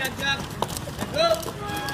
Jab, jab. Let's.